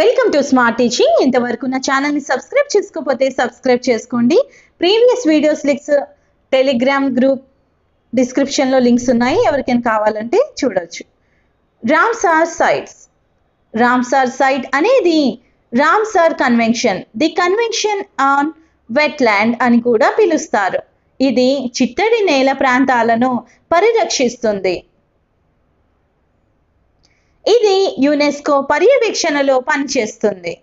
Welcome to smart teaching ఇంతవరకు నా ఛానల్ని సబ్స్క్రైబ్ చేసుకోకపోతే సబ్స్క్రైబ్ చేసుకోండి. Previous videos links telegram group డిస్క్రిప్షన్లో లింక్స్ ఉన్నాయి. ఎవరికైనా కావాలంటే చూడవచ్చు రామ్సార్ సైట్స్ రామ్సార్ సైట్ అనేది Ramsar convention the convention on wetland అని కూడా పిలుస్తారు. ఇది చిత్తడి నేల ప్రాంతాలను పరిరక్షిస్తుంది. ఇది యునెస్కో పర్యవేక్షణలో పనిచేస్తుంది.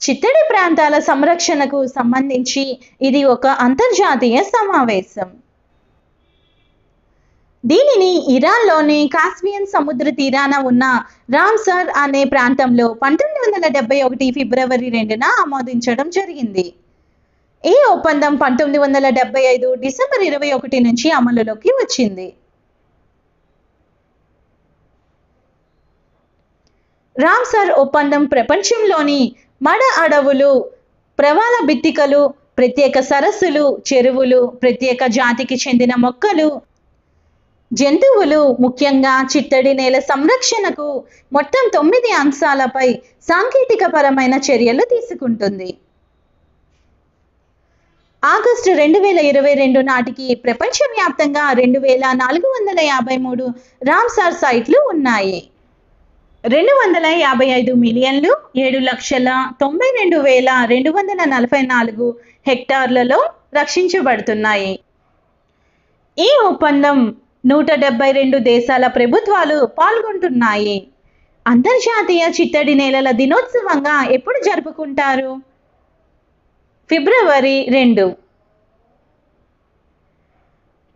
చిత్తడి ప్రాంతాల సంరక్షణకు సంబంధించి ఇది ఒక అంతర్జాతీయ సమావేశం. దీనిని ఇరాన్లోని కాస్పియన్ సముద్ర తీరాన ఉన్న రామ్సర్ అనే ప్రాంతంలో పంతొమ్మిది వందల డెబ్బై ఒకటి ఫిబ్రవరి రెండున ఆమోదించడం జరిగింది. ఈ ఒప్పందం పంతొమ్మిది వందల డెబ్బై ఐదు డిసెంబర్ ఇరవై ఒకటి నుంచి అమలులోకి వచ్చింది. రామ్సర్ ఒప్పందం ప్రపంచంలోని మడ అడవులు ప్రవాల బిత్తికలు ప్రత్యేక సరస్సులు చెరువులు ప్రత్యేక జాతికి చెందిన మొక్కలు జంతువులు ముఖ్యంగా చిత్తడి నేల సంరక్షణకు మొత్తం తొమ్మిది అంశాలపై సాంకేతికపరమైన చర్యలు తీసుకుంటుంది. ఆగస్టు రెండు వేల ఇరవై రెండు నాటికి ప్రపంచవ్యాప్తంగా రెండు వేల నాలుగు వందల యాభై మూడు రామ్సార్ సైట్లు ఉన్నాయి. రెండు వందల యాభై ఐదు మిలియన్లు ఏడు లక్షల తొంభై రెండు వేల రెండు వందల నలభై నాలుగు హెక్టార్లలో రక్షించబడుతున్నాయి. ఈ ఒప్పందం నూట డెబ్బై రెండు దేశాల ప్రభుత్వాలు పాల్గొంటున్నాయి. అంతర్జాతీయ చిత్తడి నేలల దినోత్సవంగా ఎప్పుడు జరుపుకుంటారు? ఫిబ్రవరి రెండు.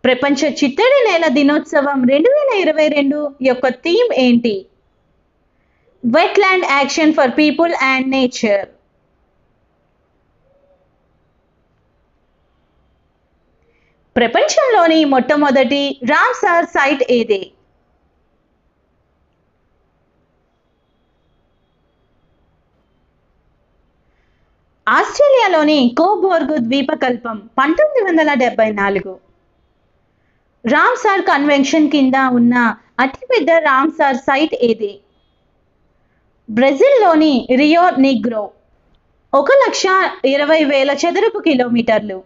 ప్రపంచ చిత్తడి నేల దినోత్సవం రెండు వేల ఇరవై రెండు యొక్క థీమ్ ఏంటి? Wetland action for people and nature ప్రపంచంలోని మొట్టమొదటి రామ్సార్ సైట్ ఏది? ఆస్ట్రేలియాలోని కోబోర్గు ద్వీపకల్పం పంతొమ్మిది వందల డెబ్బై నాలుగు. రామ్సార్ కన్వెన్షన్ కింద ఉన్న అతిపెద్ద రామ్సార్ సైట్ ఏది? బ్రెజిల్లోని రియో నిగ్రో ఒక లక్ష ఇరవై వేల చదరపు కిలోమీటర్లు.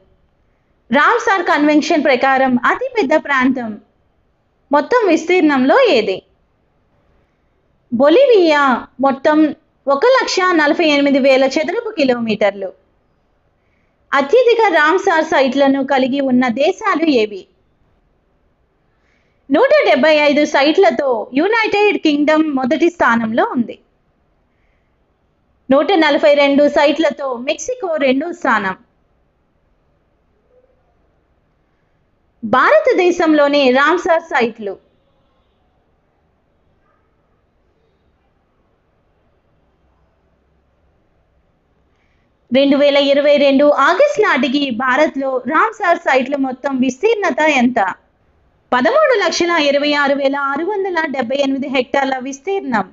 రామ్సార్ కన్వెన్షన్ ప్రకారం అతిపెద్ద ప్రాంతం మొత్తం విస్తీర్ణంలో ఏది? బొలివియా మొత్తం ఒక లక్ష నలభై ఎనిమిది వేల చదరపు కిలోమీటర్లు. అత్యధిక రామ్సార్ సైట్లను కలిగి ఉన్న దేశాలు ఏవి? నూట డెబ్బై ఐదు సైట్లతో యునైటెడ్ కింగ్డమ్ మొదటి స్థానంలో ఉంది. నూట నలభై రెండు సైట్లతో మెక్సికో రెండో స్థానం. భారతదేశంలోని రామ్సార్ సైట్లు. రెండు వేల ఇరవై రెండు ఆగస్ట్ నాటికి భారత్లో రామ్సార్ సైట్ల మొత్తం విస్తీర్ణత ఎంత? పదమూడు లక్షల ఇరవై ఆరు వేల ఆరు వందల డెబ్బై ఎనిమిది హెక్టార్ల విస్తీర్ణం.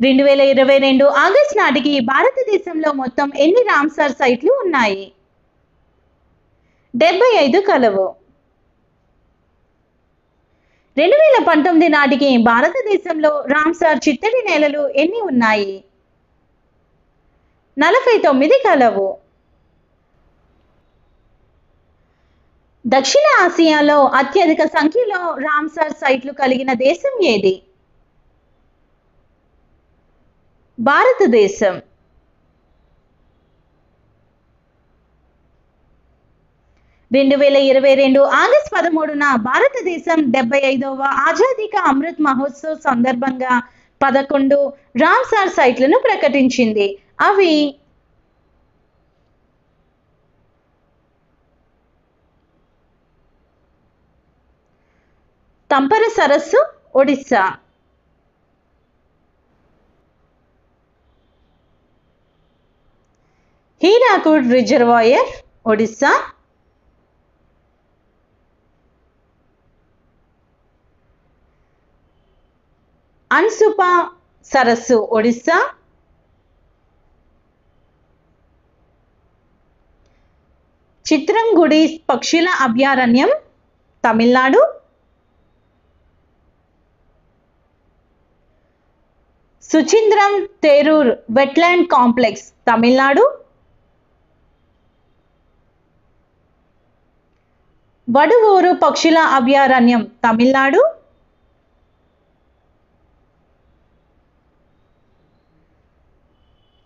రెండు వేల ఇరవై రెండు ఆగస్టు నాటికి భారతదేశంలో మొత్తం ఎన్ని రామ్సార్ సైట్లు ఉన్నాయి? డెబ్బై ఐదు కలవు. రెండు వేల పంతొమ్మిది నాటికి భారతదేశంలో రామ్సార్ చిత్తడి నేలలు ఎన్ని ఉన్నాయి? నలభై తొమ్మిది కలవు. దక్షిణ ఆసియాలో అత్యధిక సంఖ్యలో రామ్సార్ సైట్లు కలిగిన దేశం ఏది? భారతదేశం. రెండు వేల ఇరవై రెండు ఆగస్ట్ పదమూడున భారతదేశం డెబ్బై ఐదవ ఆజాదిక అమృత్ మహోత్సవ్ సందర్భంగా పదకొండు రామ్సార్ సైట్లను ప్రకటించింది. అవి తంపర సరస్సు ఒడిస్సా. హీరాకుడ్ రిజర్వాయర్ ఒడిస్సా అన్సుపా సరస్సు ఒడిస్సా చిత్రంగుడి పక్షుల అభయారణ్యం తమిళనాడు సుచింద్రం తేరూర్ వెట్లాండ్ కాంప్లెక్స్ తమిళనాడు వడువూరు పక్షుల అభయారణ్యం తమిళనాడు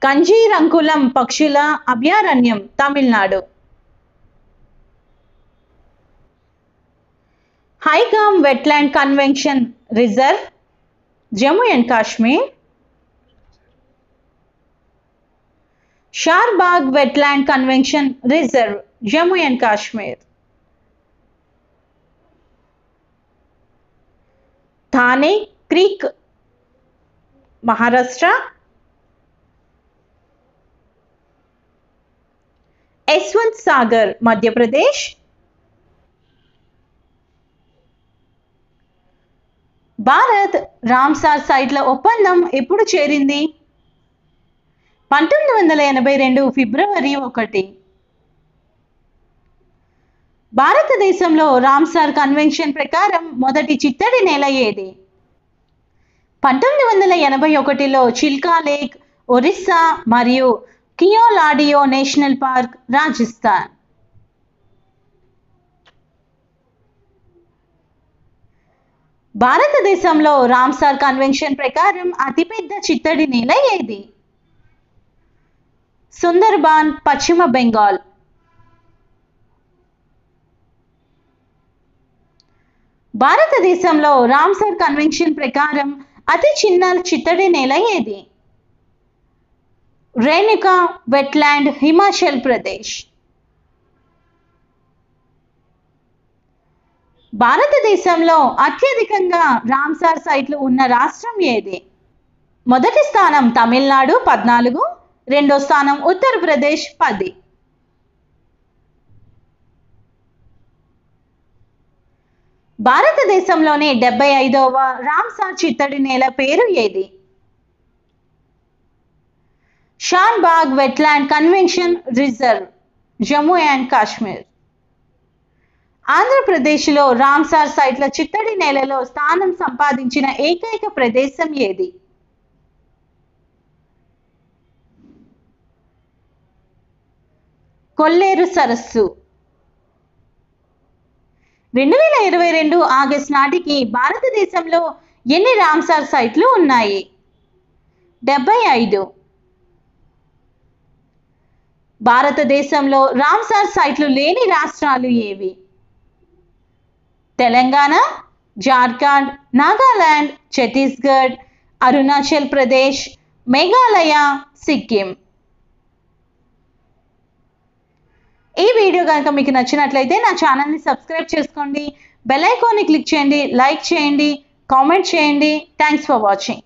కంజీరంకులం పక్షుల అభయారణ్యం Tamil Nadu Hygam wetland convention reserve Jammu and Kashmir Shallabugh wetland convention reserve Jammu and Kashmir Thane creek Maharashtra. Yashwant Sagar Madhya Pradesh. Bharat Ramsar సైట్ల ఒప్పందం ఎప్పుడు చేరింది? పంతొమ్మిది వందల ఎనభై రెండు ఫిబ్రవరి ఒకటి. భారతదేశంలో రామ్సార్ కన్వెన్షన్ ప్రకారం మొదటి చిత్తడి నేల ఏది? పంతొమ్మిది వందల ఎనభై ఒకటిలో చిల్కా లేక్ ఒరిస్సా మరియు కియోలాడియో నేషనల్ పార్క్ రాజస్థాన్. భారతదేశంలో రామ్సార్ కన్వెన్షన్ ప్రకారం అతిపెద్ద చిత్తడి నేల ఏది? సుందర్బాన్ పశ్చిమ బెంగాల్. భారతదేశంలో రామ్సర్ కన్వెన్షన్ ప్రకారం అతి చిన్న చిత్తడి నేల ఏది? రేణుకా వెట్లాండ్ హిమాచల్ ప్రదేశ్. భారతదేశంలో అత్యధికంగా రామ్సార్ సైట్లు ఉన్న రాష్ట్రం ఏది? మొదటి స్థానం తమిళనాడు పద్నాలుగు రెండో స్థానం ఉత్తరప్రదేశ్ పది. భారతదేశంలోని డెబ్బై ఐదవ రామ్సార్ చిత్తడి నేల పేరు ఏది? Shallabugh wetland convention reserve Jammu and Kashmir. ఆంధ్రప్రదేశ్లో రామ్సార్ సైట్ల చిత్తడి నేలలో స్థానం సంపాదించిన ఏకైక ప్రదేశం ఏది? కొల్లేరు సరస్సు. రెండు వేల ఇరవై రెండు ఆగస్ట్ నాటికి భారతదేశంలో ఎన్ని రామ్సార్ సైట్లు ఉన్నాయి? డెబ్బై ఐదు. భారతదేశంలో రామ్సార్ సైట్లు లేని రాష్ట్రాలు ఏవి? తెలంగాణ జార్ఖండ్ నాగాలాండ్ ఛత్తీస్గఢ్ అరుణాచల్ ప్రదేశ్ మేఘాలయ సిక్కిం. ఈ వీడియో కనుక మీకు నచ్చినట్లయితే నా ఛానల్ని సబ్స్క్రైబ్ చేసుకోండి. బెల్ ఐకాన్ని క్లిక్ చేయండి లైక్ చేయండి కామెంట్ చేయండి. Thanks for watching